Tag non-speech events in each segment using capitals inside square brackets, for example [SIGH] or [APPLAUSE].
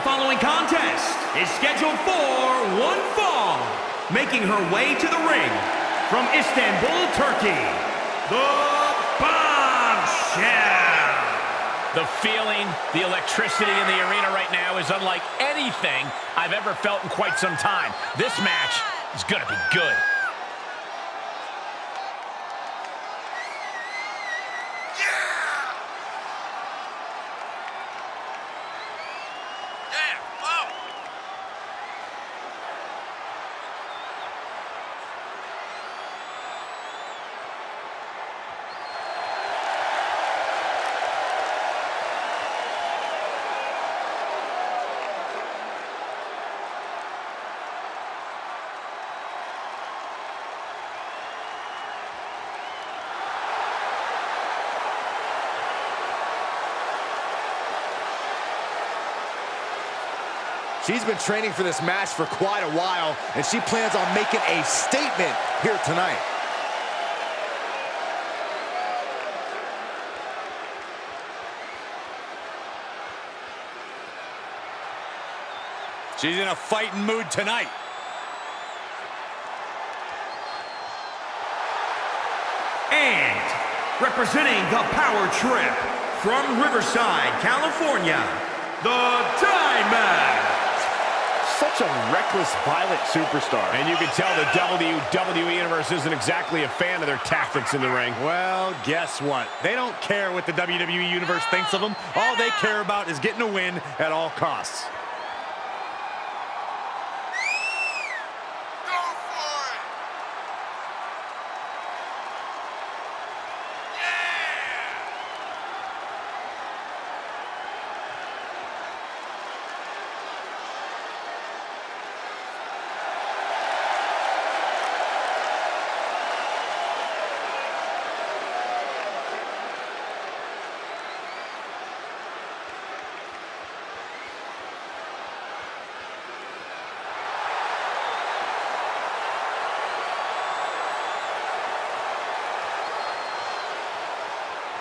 The following contest is scheduled for one fall, making her way to the ring from Istanbul, Turkey, the Bombshell. The feeling, the electricity in the arena right now is unlike anything I've ever felt in quite some time. This match is going to be good. She's been training for this match for quite a while, and she plans on making a statement here tonight. She's in a fighting mood tonight. And representing the Power Trip from Riverside, California, the. Such a reckless, violent superstar. And you can tell the WWE Universe isn't exactly a fan of their tactics in the ring. Well, guess what? They don't care what the WWE Universe thinks of them. All they care about is getting a win at all costs.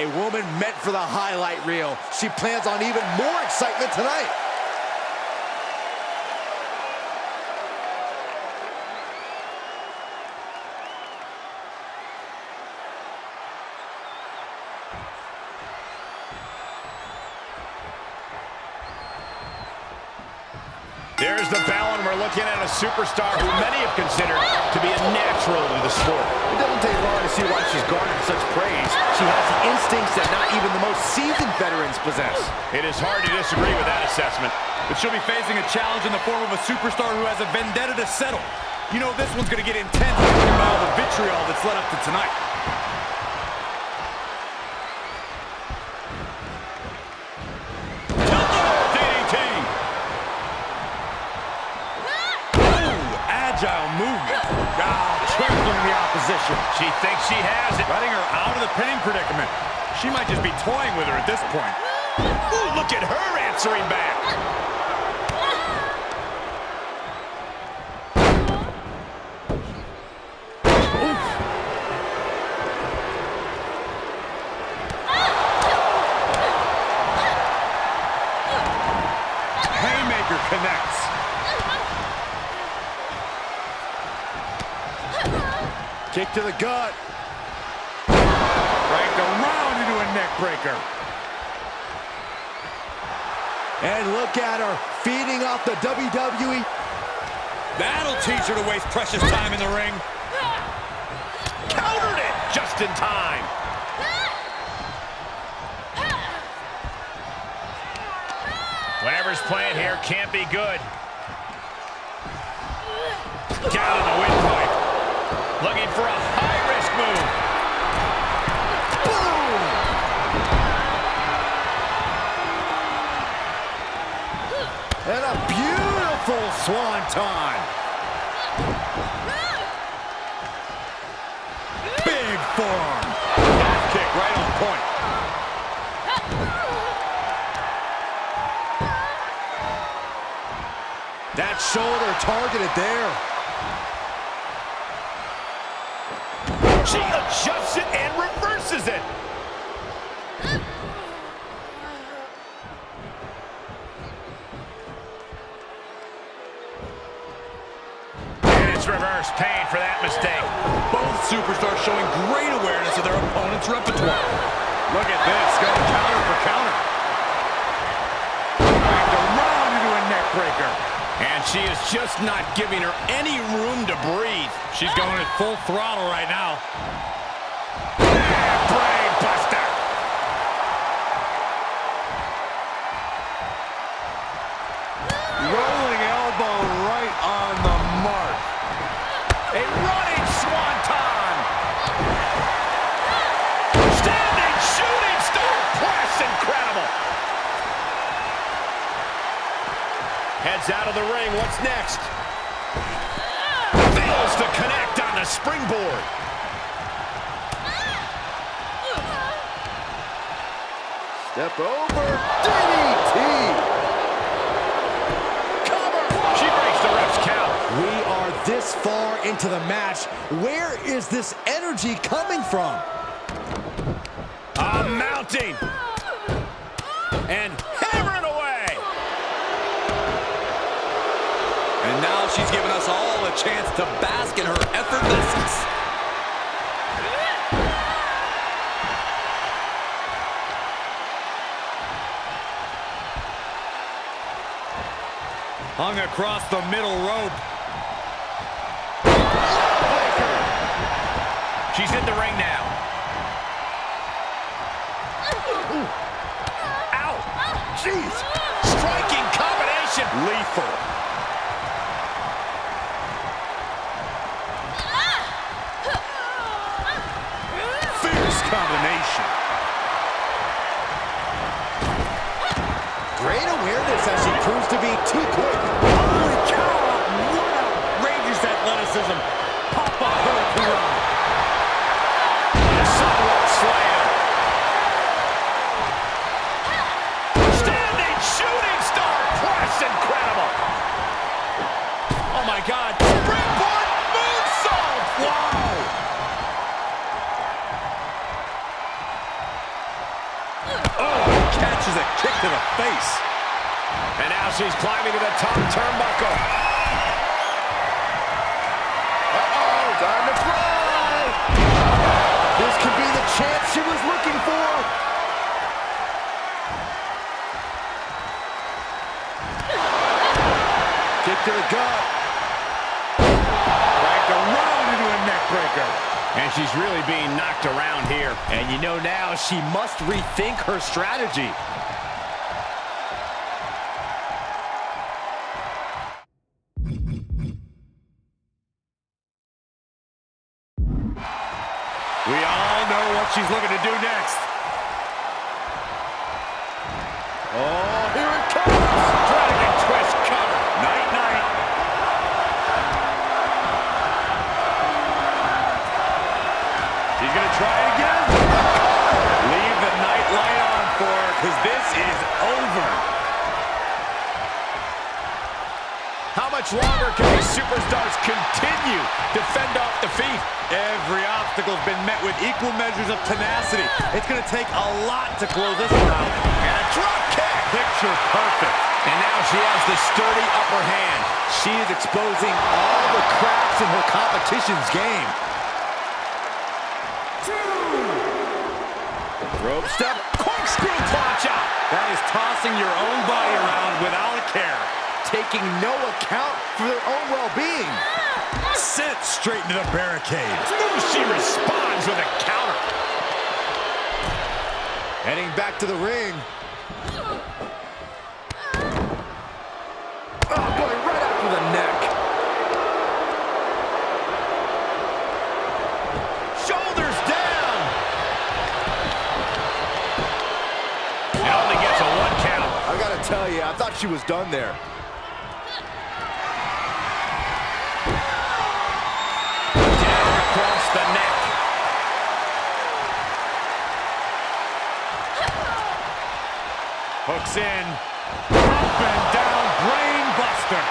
A woman meant for the highlight reel. She plans on even more excitement tonight. There's the bell, and we're looking at a superstar who many have considered to be a natural to the sport. It doesn't take long to see why she's garnered such praise. Instincts that not even the most seasoned veterans possess. It is hard to disagree with that assessment. But she'll be facing a challenge in the form of a superstar who has a vendetta to settle. You know this one's going to get intense by all the vitriol that's led up to tonight. Trampling the opposition. She thinks she has it. Letting her out of the pinning predicament. She might just be toying with her at this point. Ooh, look at her answering back. Haymaker connects. Kick to the gut. Dragged around into a neck breaker. And look at her feeding off the WWE. That'll teach her to waste precious time in the ring. Countered it just in time. Whatever's playing here can't be good. That shoulder targeted there. She adjusts it and reverses it. And it's reverse pain for that mistake. Both superstars showing great awareness of their opponent's repertoire. Look at this, got counter for counter. Round around into a neck breaker. And she is just not giving her any room to breathe. She's going at full throttle right now. Brain buster. Heads out of the ring. What's next? Fails to connect on the springboard. Step over. DDT. Cover. She breaks the ref's count. We are this far into the match. Where is this energy coming from? A mounting. And chance to bask in her effortlessness. Hung across the middle rope. She's in the ring now. Ow! Jeez! Striking combination. Lethal. Proves to she's climbing to the top turnbuckle. Uh-oh, time to fly. This could be the chance she was looking for. Kick to the gut. Dragged around into a neck breaker. And she's really being knocked around here. And you know now she must rethink her strategy. We all know what she's looking to do next. Oh, How much longer can these superstars continue to fend off defeat? Every obstacle's been met with equal measures of tenacity. It's going to take a lot to close this one out. And a drop kick. Picture perfect. And now she has the sturdy upper hand. She is exposing all the cracks in her competition's game. Two. Rope step. Corkscrew punch out. That is tossing your own body around without. Taking no account for their own well-being. Sent straight into the barricade. She responds with a counter. Heading back to the ring. Oh, going right after the neck. Shoulders down. And only gets a one count. I gotta tell you, I thought she was done there. Hooks in. Up and down. Brain buster.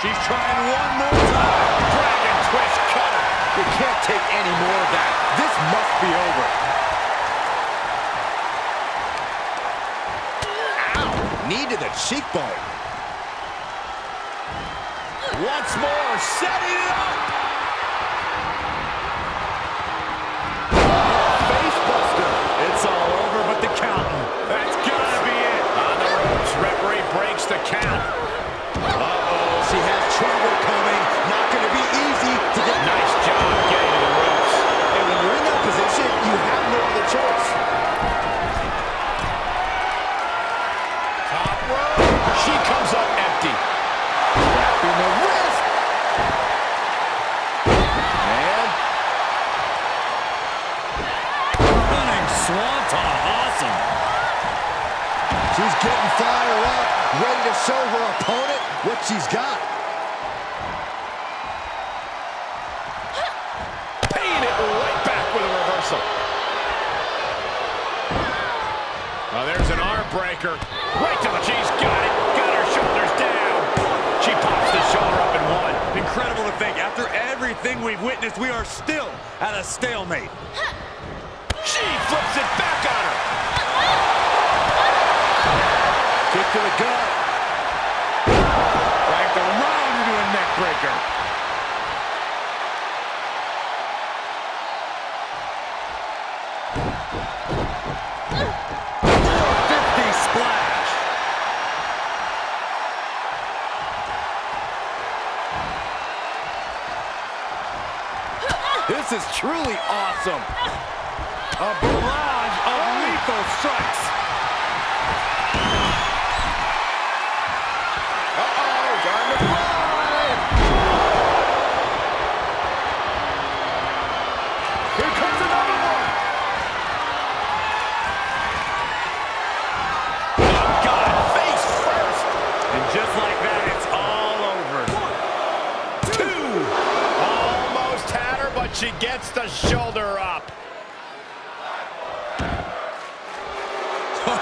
She's trying one more time. Dragon twist cutter. You can't take any more of that. This must be over. Ow! Knee to the cheekbone. Once more, setting it up. The count. Uh-oh, she has trouble she's got. Paying it right back with a reversal. Oh, there's an arm breaker. Right to the, she's got it. Got her shoulders down. She pops the shoulder up and one. Incredible to think, after everything we've witnessed, we are still at a stalemate. She flips it back on her. Kick to the gut. Into breaker. Fifty splash. This is truly awesome. A barrage of oh. lethal strikes.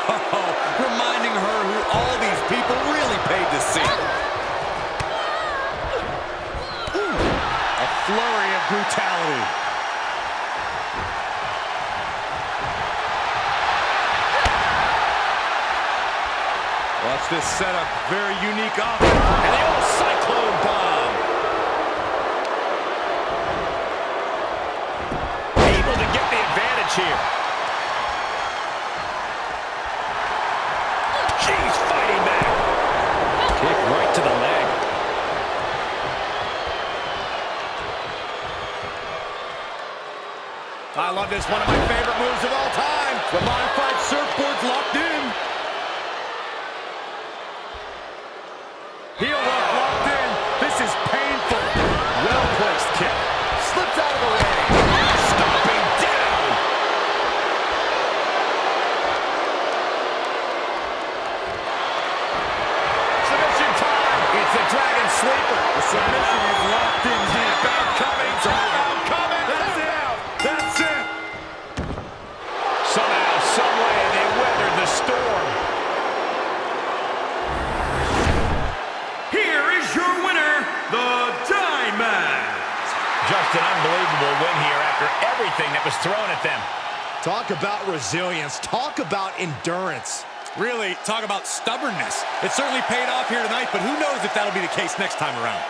[LAUGHS] Reminding her who all these people really paid to see. A flurry of brutality. Watch this setup. Very unique offense. And the old cyclone bomb. Able to get the advantage here. She's fighting back. Kick right to the leg. I love this. One of my favorite moves of all time. The modified surfboard's locked in. Just an unbelievable win here after everything that was thrown at them. Talk about resilience. Talk about endurance. Really, talk about stubbornness. It certainly paid off here tonight, but who knows if that'll be the case next time around.